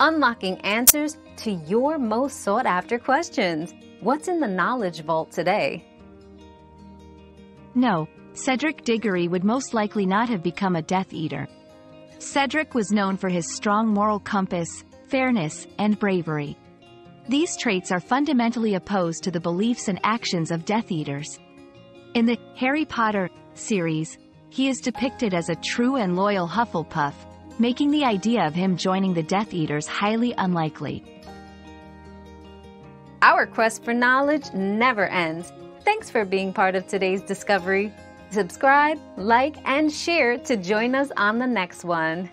unlocking answers to your most sought after questions. What's in the Knowledge Vault today? No, Cedric Diggory would most likely not have become a Death Eater. Cedric was known for his strong moral compass, fairness, and bravery. These traits are fundamentally opposed to the beliefs and actions of Death Eaters. In the Harry Potter series, he is depicted as a true and loyal Hufflepuff, making the idea of him joining the Death Eaters highly unlikely. Our quest for knowledge never ends. Thanks for being part of today's discovery. Subscribe, like, and share to join us on the next one.